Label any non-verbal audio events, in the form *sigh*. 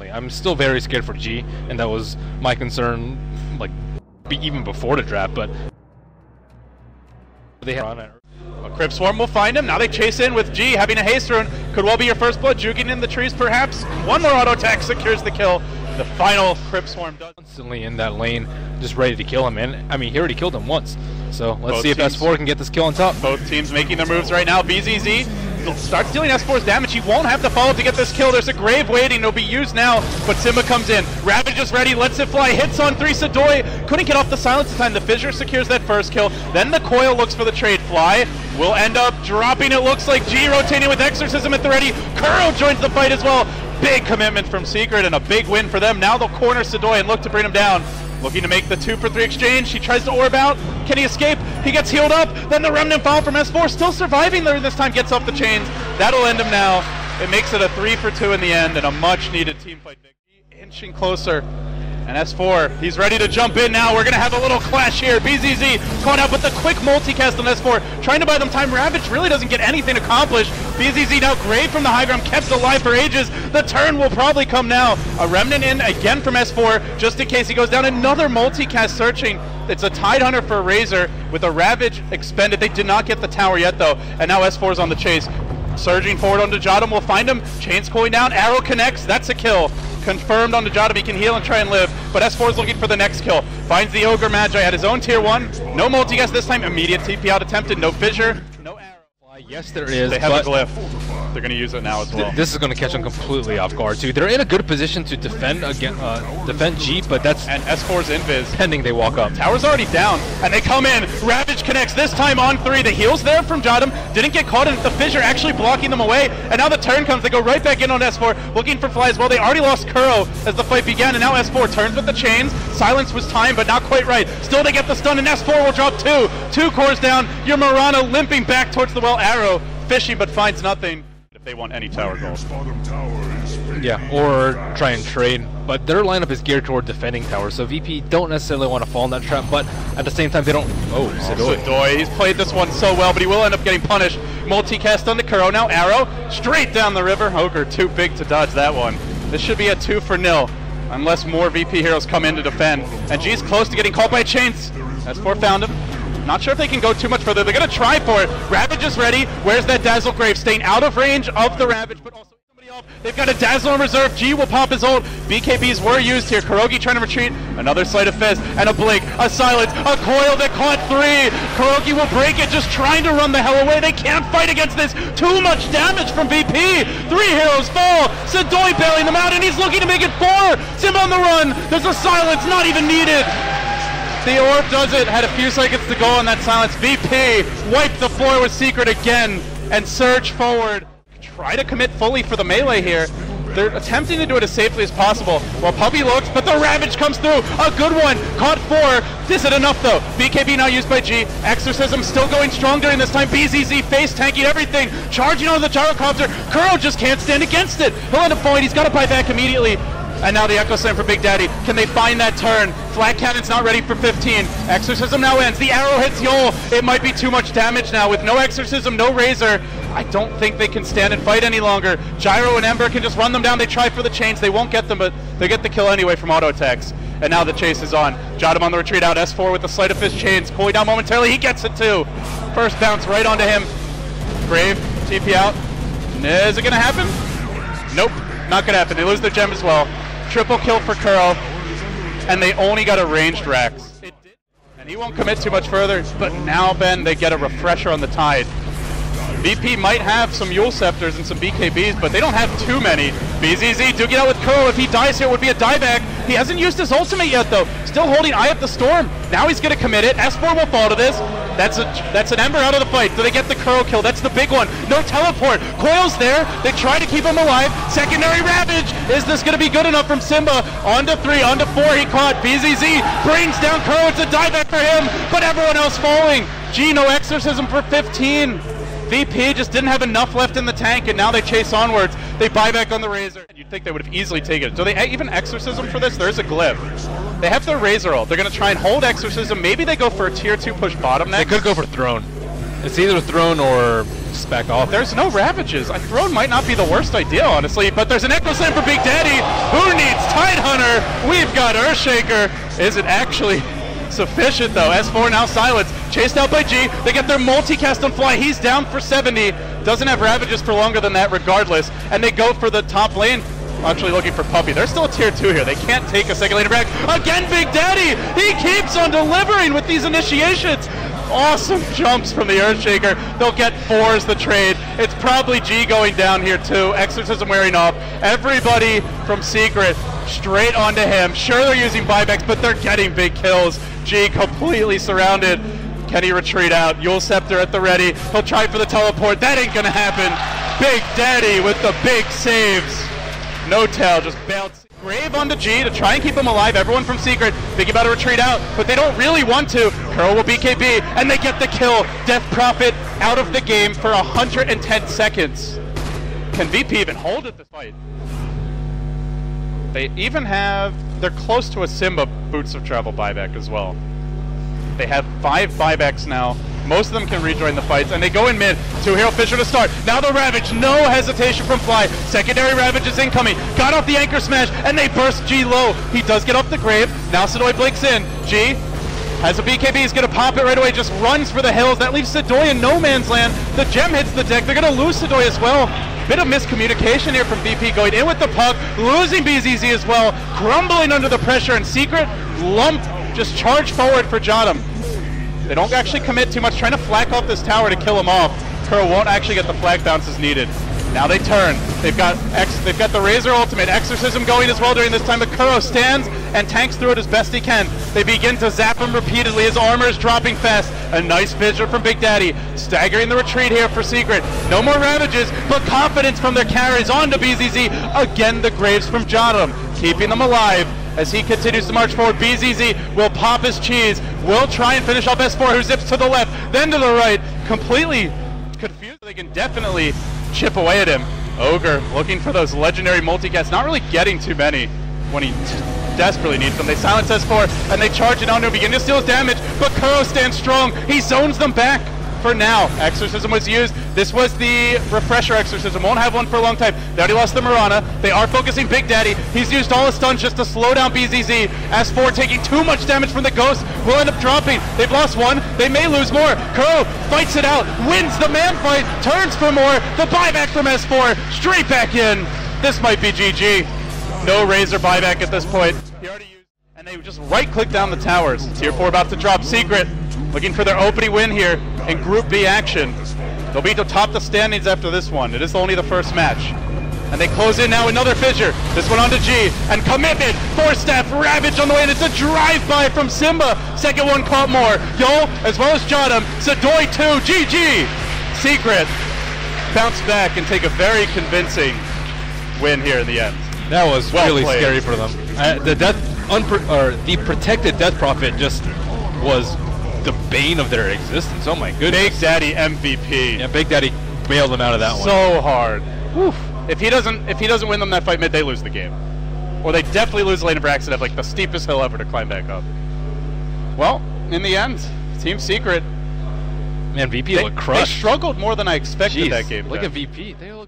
I'm still very scared for G, and that was my concern, like, even before the draft, but they had on it. A Crypt Swarm will find him. Now they chase in with G having a haste rune. Could well be your first blood. Juking in the trees perhaps. One more auto attack secures the kill. The final Crypt Swarm does. Constantly in that lane, just ready to kill him. And I mean, he already killed him once. So let's Both see if teams- S4 can get this kill on top. Both teams making their moves right now. BZZ starts dealing S4's damage. He won't have to follow to get this kill. There's a grave waiting. It'll be used now, but Simba comes in. Ravage is ready, lets it fly, hits on three. Sedoy couldn't get off the silence in time. The Fissure secures that first kill. Then the Coil looks for the trade. Fly will end up dropping. It looks like G rotating with Exorcism at the ready. Kuro joins the fight as well. Big commitment from Secret and a big win for them. Now they'll corner Sedoy and look to bring him down. Looking to make the two for three exchange. He tries to orb out. Can he escape? He gets healed up. Then the remnant fall from S4. Still surviving there this time. Gets off the chains. That'll end him now. It makes it a three for two in the end and a much needed team fight. Inching closer. And S4, he's ready to jump in now. We're going to have a little clash here. BZZ caught out with the quick multicast on S4, trying to buy them time. Ravage really doesn't get anything accomplished. BZZ now great from the high ground, kept alive for ages. The turn will probably come now. A remnant in again from S4, just in case he goes down. Another multicast searching. It's a Tide Hunter for Razor with a Ravage expended. They did not get the tower yet, though. And now S4 is on the chase. Surging forward onto Jotum will find him. Chains cooling down. Arrow connects. That's a kill. Confirmed onto Jotum. He can heal and try and live. But S4 is looking for the next kill. Finds the Ogre Magi at his own tier 1. No multicast this time. Immediate TP out attempted. No fissure. Yes, there is. They have a glyph. They're going to use it now as well. th- this is going to catch them completely off guard too. They're in a good position to defend again, uh, defend G, but that's and S4's invis. pending they walk up. Tower's already down, and they come in. Ravage connects this time on three. The heals there from Jotum didn't get caught in the fissure, actually blocking them away. And now the turn comes. They go right back in on S4, looking for Fly as well. They already lost Kuro as the fight began, and now S4 turns with the chains. Silence was timed, but not quite right. Still, they get the stun, and S4 will drop two. Two cores down. Your Murano limping back towards the well. Arrow fishing, but finds nothing. If they want any tower gold. Yeah, or try and trade. But their lineup is geared toward defending towers, so VP don't necessarily want to fall in that trap. But at the same time, they don't. Oh, oh Sedoy. Sedoy, he's played this one so well, but he will end up getting punished. Multicast on the Kuro, now Arrow, straight down the river. Ogre, too big to dodge that one. This should be a two for nil, unless more VP heroes come in to defend. And G's close to getting caught by chains. S4 found him. Not sure if they can go too much further. They're going to try for it. Ravage is ready. Where's that Dazzle Grave? Staying out of range of the Ravage, but also. They've got a Dazzle in reserve. G will pop his ult. BKBs were used here. KuroKy trying to retreat. Another Sleight of Fist and a Blink. A Silence. A Coil that caught three. KuroKy will break it, just trying to run the hell away. They can't fight against this. Too much damage from VP. Three heroes fall. Sedoy bailing them out, and he's looking to make it four. Simba on the run. There's a Silence, not even needed. The orb does it. Had a few seconds to go on that silence. VP wipe the floor with Secret again and surge forward. Try to commit fully for the melee here. They're attempting to do it as safely as possible while Puppey looks, but the Ravage comes through. A good one. Caught four. Is enough though. BKB now used by G. Exorcism still going strong during this time. BZZ face tanking everything. Charging on the gyrocopter. Kuro just can't stand against it. He'll end up falling. He's got to buy back immediately. And now the Echo Slam for Big Daddy. Can they find that turn? Flak Cannon's not ready for 15. Exorcism now ends. The arrow hits Yol. It might be too much damage now. With no Exorcism, no Razor, I don't think they can stand and fight any longer. Gyro and Ember can just run them down. They try for the chains. They won't get them, but they get the kill anyway from auto attacks. And now the chase is on. Jotum on the retreat out. S4 with the Sleight of Fist chains. Cooling down momentarily. He gets it too. First bounce right onto him. Brave, TP out. Is it going to happen? Nope, not going to happen. They lose their gem as well. Triple kill for Kuro, and they only got a ranged Rex. And he won't commit too much further, but now, Ben, they get a refresher on the tide. VP might have some Eul Scepters and some BKBs, but they don't have too many. BZZ do get out with Kuro. If he dies here, it would be a dieback. He hasn't used his ultimate yet, though. Still holding Eye of the Storm. Now he's going to commit it. S4 will fall to this. That's a that's an Ember out of the fight. Do they get the Kuro kill? That's the big one. No teleport. Coil's there. They try to keep him alive. Secondary Ravage. Is this going to be good enough from Simba? On to three, on to four. He caught. BZZ brings down Kuro. It's a dieback for him, but everyone else falling. G, no exorcism for 15. VP just didn't have enough left in the tank, and now they chase onwards. They buy back on the Razor. You'd think they would have easily taken it. Do they even Exorcism for this? There's a glyph. They have their Razor ult. They're going to try and hold Exorcism. Maybe they go for a tier 2 push bottom next. They could go for Throne. It's either throne or Spec off. There's no Ravages. A throne might not be the worst idea, honestly, but there's an Echo Slam for Big Daddy. Who needs Tidehunter? We've got Earthshaker. Is it actually sufficient, though? S4 now silence. Chased out by G. They get their multicast on fly. He's down for 70. Doesn't have Ravages for longer than that, regardless. And they go for the top lane. Actually looking for Puppey. They're still a tier 2 here. They can't take a second laner back. Again, Big Daddy! He keeps on delivering with these initiations awesome *laughs* jumps from the Earthshaker. They'll get four as the trade. It's probably G going down here too. Exorcism wearing off. Everybody from Secret straight onto him. Sure, they're using buybacks, but they're getting big kills. G completely surrounded. Can he retreat out? Eul Scepter at the ready. He'll try for the teleport. That ain't gonna happen. Big Daddy with the big saves. No tail, just bouncing. Grave onto G to try and keep him alive. Everyone from Secret thinking about a retreat out, but they don't really want to. Curl will BKB, and they get the kill. Death Prophet out of the game for 110 seconds. Can VP even hold at this fight? They even have, they're close to a Simba Boots of Travel buyback as well. They have five buybacks now. Most of them can rejoin the fights, and they go in mid. Two Hero Fissure to start. Now the Ravage, no hesitation from Fly. Secondary Ravage is incoming. Got off the Anchor Smash, and they burst G low. He does get off the grave. Now Sedoy blinks in. G has a BKB, he's gonna pop it right away, just runs for the hills. That leaves Sedoy in no man's land. The gem hits the deck. They're gonna lose Sedoy as well. Bit of miscommunication here from VP going in with the puck, losing BZZ as well, crumbling under the pressure, and Secret lump just charge forward for Jotum. They don't actually commit too much, trying to flack off this tower to kill him off. Kuro won't actually get the flag bounces needed. Now they turn. They've got X, they've got the Razor ultimate, Exorcism going as well during this time, but Kuro stands and tanks through it as best he can. They begin to zap him repeatedly. His armor is dropping fast. A nice vision from Big Daddy, staggering the retreat here for Secret. No more Ravages, but confidence from their carries on to BZZ. Again, the Graves from Jotum, keeping them alive as he continues to march forward. BZZ will pop his cheese, will try and finish off S4, who zips to the left, then to the right, completely confused. They can definitely chip away at him. Ogre looking for those legendary multicasts, not really getting too many when he desperately needs them. They silence S4 and they charge it onto him, begin to steal his damage, but Kuro stands strong. He zones them back for now. Exorcism was used. This was the refresher exorcism. Won't have one for a long time. They already lost the Mirana. They are focusing Big Daddy. He's used all his stuns just to slow down BZZ. S4 taking too much damage from the Ghost will end up dropping. They've lost one. They may lose more. Kuro fights it out, wins the man fight, turns for more. The buyback from S4, straight back in. This might be GG. No Razor buyback at this point. And they just right-click down the towers. Tier 4 about to drop. Secret looking for their opening win here in Group B action. They'll be to top the standings after this one. It is only the first match. And they close in now another fissure. This one onto G. And commitment. Four staff ravage on the way. And it's a drive-by from Simba. Second one caught more. Yo, as well as Jotum. Sedoy 2. GG. Secret bounce back and take a very convincing win here in the end. That was Well really played. scary for them. Uh, the death, or the protected death prophet just was the bane of their existence. Oh my goodness! Big Daddy MVP. yeah, Big Daddy bailed them out of that one. so hard. If he doesn't, if he doesn't win them that fight mid, they lose the game, or they definitely lose lane Braxton at like the steepest hill ever to climb back up. Well, in the end, Team Secret Man, VP they, looked they struggled more than I expected Jeez, that game. Look at VP. They look